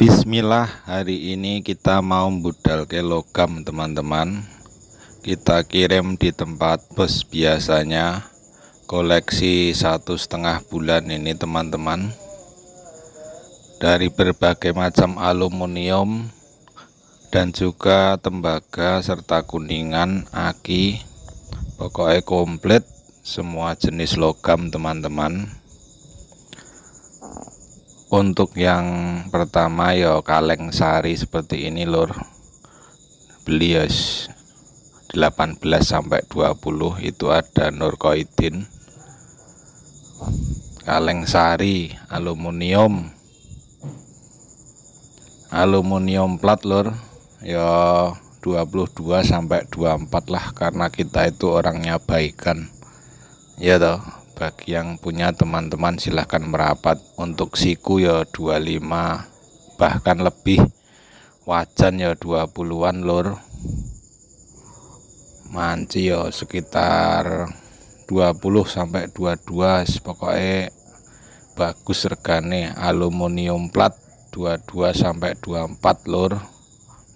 Bismillah hari ini kita mau budal ke logam teman-teman. Kita kirim di tempat bus biasanya. Koleksi satu setengah bulan ini teman-teman. Dari berbagai macam aluminium dan juga tembaga serta kuningan aki. Pokoknya komplit semua jenis logam teman-teman untuk yang pertama ya kaleng sari seperti ini lur. Beli ya 18 sampai 20 itu ada nurkoidin kaleng sari aluminium. Aluminium plat lur. Ya 22 sampai 24 lah karena kita itu orangnya baikan. Ya toh bagi yang punya teman-teman silahkan merapat. Untuk siku ya 25 bahkan lebih. Wajan ya 20-an lur. Manci ya sekitar 20 sampai 22 pokoknya bagus regane. Aluminium plat 22 sampai 24 lur.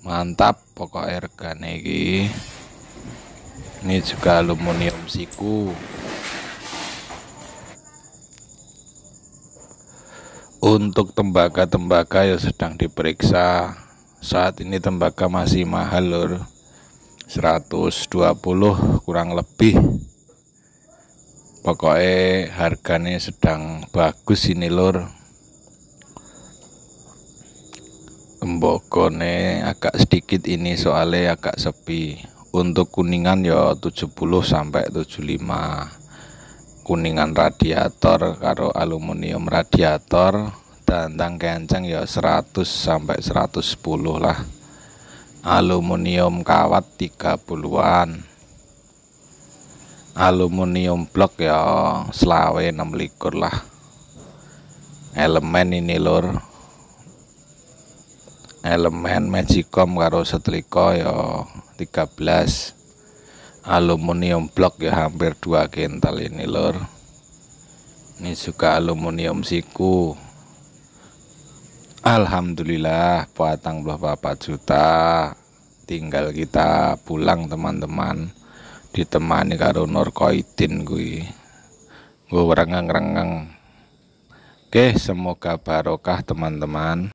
Mantap pokoknya regane ini ini juga aluminium siku untuk tembaga-tembaga yang sedang diperiksa. Saat ini tembaga masih mahal lur. 120 kurang lebih. Pokoknya harganya sedang bagus ini lur. Embokone agak sedikit ini soalnya agak sepi. Untuk kuningan ya 70 sampai 75 kuningan radiator karo aluminium radiator dan kenceng ya 100 sampai 110 lah. Aluminium kawat 30-an aluminium blok ya selawe 6 likur lah. Elemen ini lur. Elemen magicom karo setrika ya 13 aluminium blok ya hampir dua kental ini lor ini juga aluminium siku. Alhamdulillah batang berapa juta. Tinggal kita pulang teman-teman. Ditemani karo norkoidin gue gue rengang-rengang oke semoga barokah teman-teman